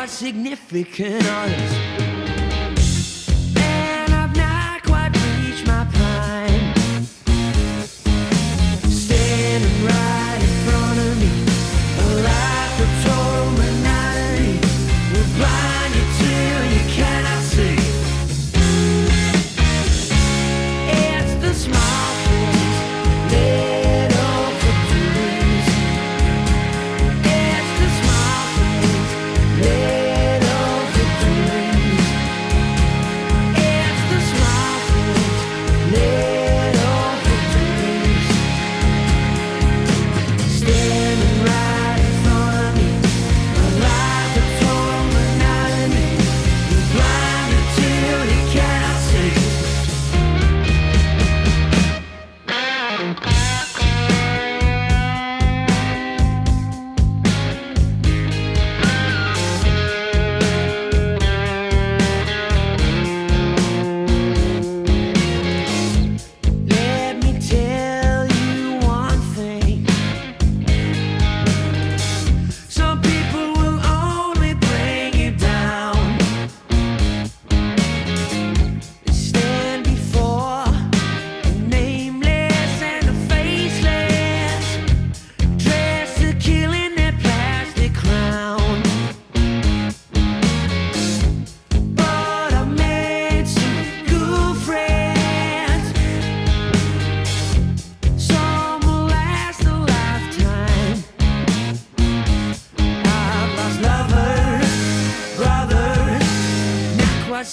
quite significant others. And I've not quite reached my prime. Standing right in front of me, a life of total monotony will blind you till you cannot see. It's the smile.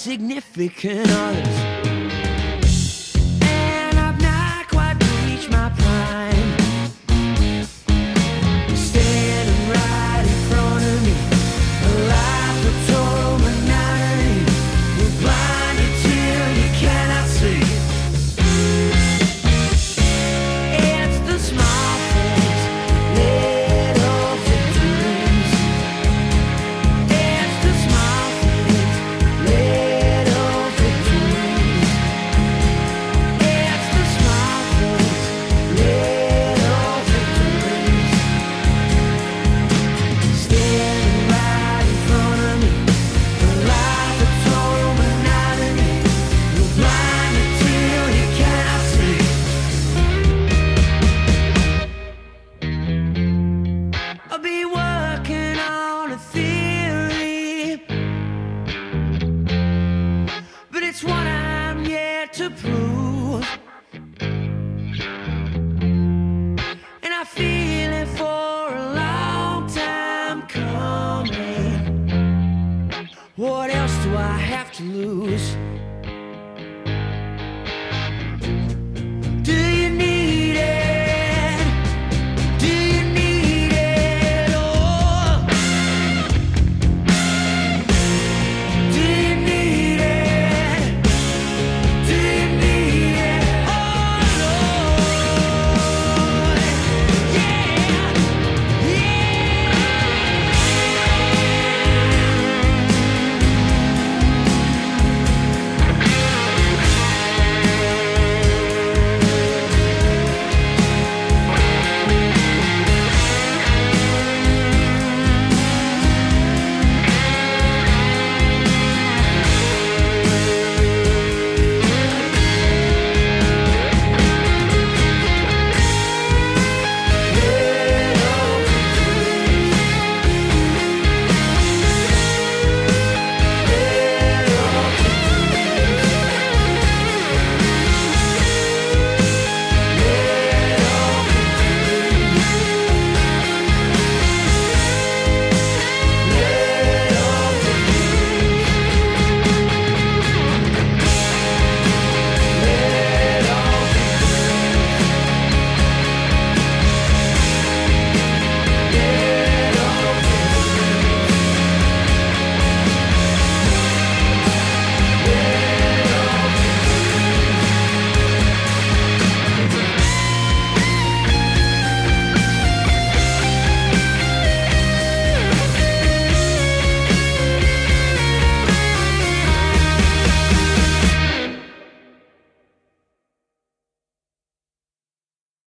significant others. feeling for a long time coming. What else do I have to lose?